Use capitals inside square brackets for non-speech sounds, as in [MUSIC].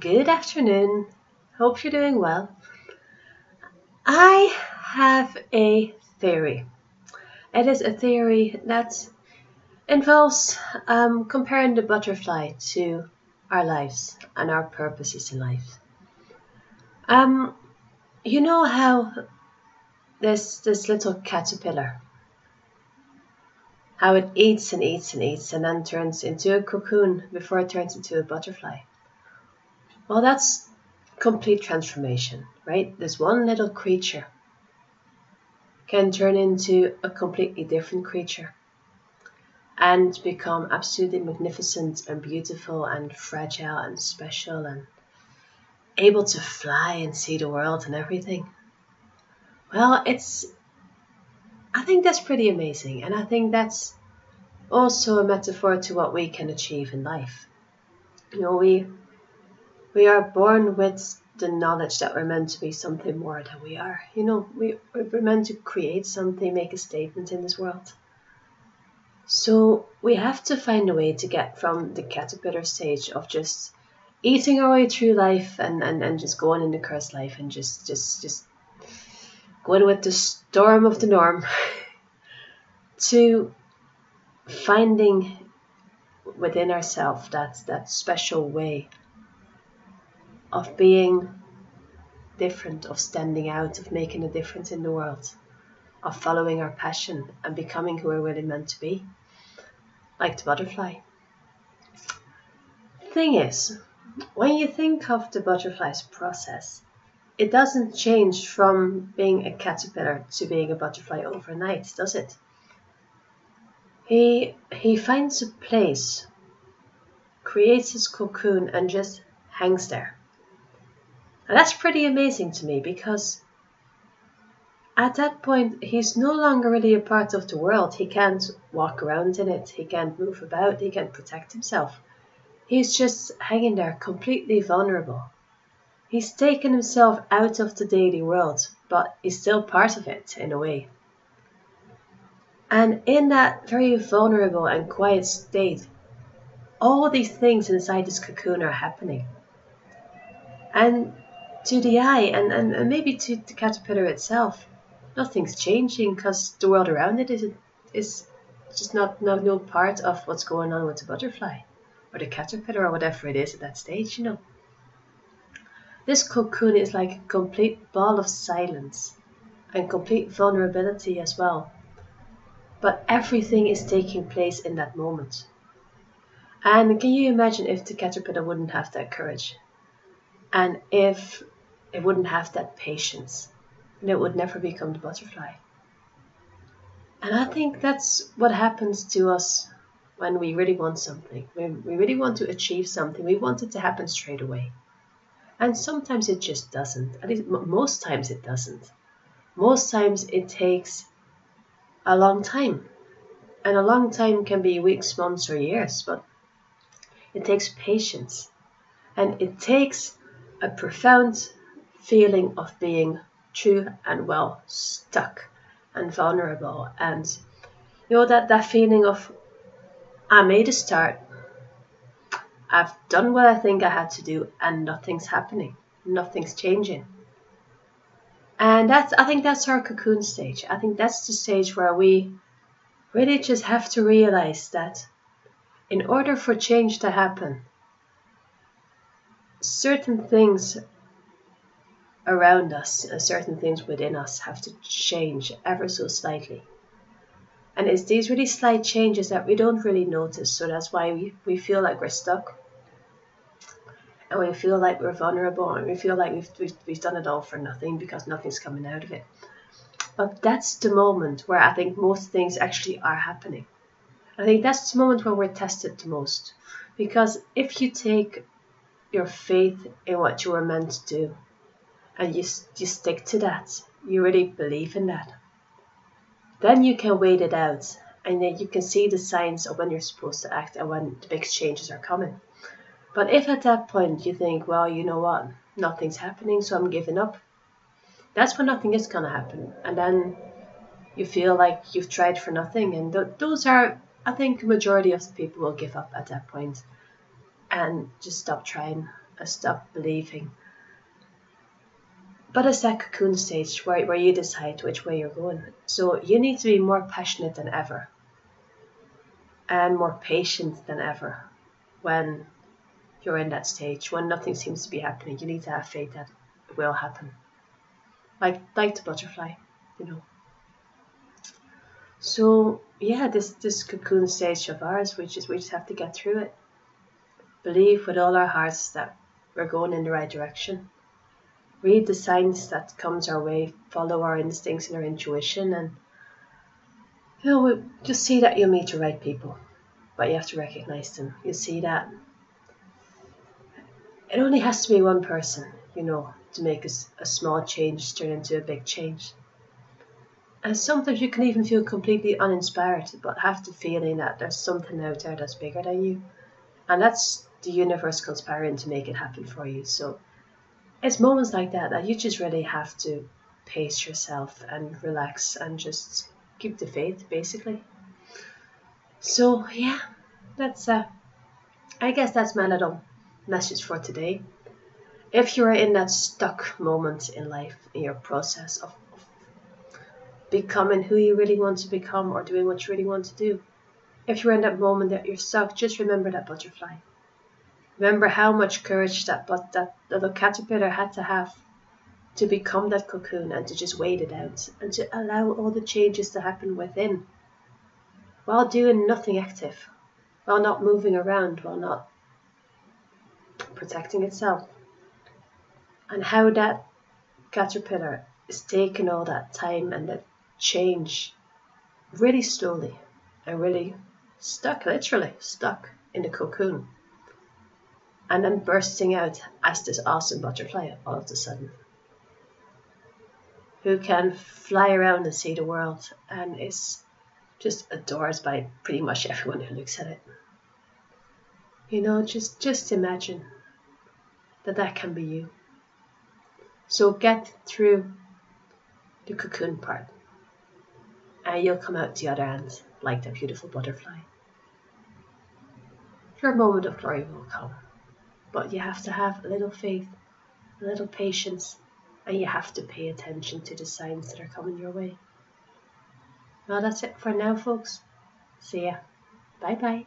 Good afternoon. Hope you're doing well. I have a theory. It is a theory that involves um, comparing the butterfly to our lives and our purposes in life. Um, you know how this this little caterpillar, how it eats and eats and eats and then turns into a cocoon before it turns into a butterfly. Well, that's complete transformation, right? This one little creature can turn into a completely different creature and become absolutely magnificent and beautiful and fragile and special and able to fly and see the world and everything. Well, it's I think that's pretty amazing and I think that's also a metaphor to what we can achieve in life. You know, we we are born with the knowledge that we're meant to be something more than we are. You know, we, we're meant to create something, make a statement in this world. So we have to find a way to get from the caterpillar stage of just eating our way through life and, and, and just going in the cursed life and just just just going with the storm of the norm [LAUGHS] to finding within ourselves that that special way of being different, of standing out, of making a difference in the world, of following our passion and becoming who we're really meant to be, like the butterfly. Thing is, when you think of the butterfly's process, it doesn't change from being a caterpillar to being a butterfly overnight, does it? He, he finds a place, creates his cocoon, and just hangs there. And that's pretty amazing to me because at that point, he's no longer really a part of the world. He can't walk around in it, he can't move about, he can't protect himself. He's just hanging there, completely vulnerable. He's taken himself out of the daily world, but he's still part of it in a way. And in that very vulnerable and quiet state, all these things inside this cocoon are happening. And to the eye and, and, and maybe to the caterpillar itself, nothing's changing because the world around it is, is just not, not no part of what's going on with the butterfly or the caterpillar or whatever it is at that stage, you know. This cocoon is like a complete ball of silence and complete vulnerability as well. But everything is taking place in that moment. And can you imagine if the caterpillar wouldn't have that courage? And if it wouldn't have that patience and it would never become the butterfly. And I think that's what happens to us when we really want something. When we really want to achieve something, we want it to happen straight away. And sometimes it just doesn't. At least most times it doesn't. Most times it takes a long time. And a long time can be weeks, months, or years, but it takes patience. And it takes a profound feeling of being true and well stuck and vulnerable. And you know that that feeling of I made a start. I've done what I think I had to do and nothing's happening. Nothing's changing. And that's I think that's our cocoon stage. I think that's the stage where we really just have to realize that in order for change to happen certain things around us and certain things within us have to change ever so slightly. And it's these really slight changes that we don't really notice, so that's why we, we feel like we're stuck. And we feel like we're vulnerable and we feel like we've, we've, we've done it all for nothing because nothing's coming out of it. But that's the moment where I think most things actually are happening. I think that's the moment where we're tested the most. Because if you take your faith in what you were meant to do and you, you stick to that, you really believe in that, then you can wait it out and then you can see the signs of when you're supposed to act and when the big changes are coming. But if at that point you think, well, you know what, nothing's happening, so I'm giving up, that's when nothing is going to happen. And then you feel like you've tried for nothing. And th- those are, I think, the majority of people will give up at that point and just stop trying and stop believing. But it's that cocoon stage where, where you decide which way you're going. So you need to be more passionate than ever and more patient than ever when you're in that stage, when nothing seems to be happening. You need to have faith that it will happen. Like like the butterfly, you know. So yeah, this this cocoon stage of ours, we just we just have to get through it. Believe with all our hearts that we're going in the right direction. Read the signs that comes our way, follow our instincts and our intuition, and you know, just see that you'll meet the right people, but you have to recognize them. You see that it only has to be one person, you know, to make a, a small change turn into a big change. And sometimes you can even feel completely uninspired, but have the feeling that there's something out there that's bigger than you. And that's the universe conspiring to make it happen for you. So it's moments like that that you just really have to pace yourself and relax and just keep the faith, basically. So yeah, that's uh, I guess that's my little message for today. If you're in that stuck moment in life, in your process of becoming who you really want to become or doing what you really want to do. If you're in that moment that you're stuck, just remember that butterfly. Remember how much courage that but that little caterpillar had to have to become that cocoon and to just wait it out and to allow all the changes to happen within while doing nothing active, while not moving around, while not protecting itself. And how that caterpillar is taking all that time and that change really slowly and really stuck, literally stuck in the cocoon. And then bursting out as this awesome butterfly all of a sudden. Who can fly around and see the world and is just adored by pretty much everyone who looks at it. You know, just just imagine that that can be you. So get through the cocoon part and you'll come out the other end like the beautiful butterfly. Your moment of glory will come, but you have to have a little faith, a little patience, and you have to pay attention to the signs that are coming your way. Well, that's it for now, folks. See ya. Bye bye.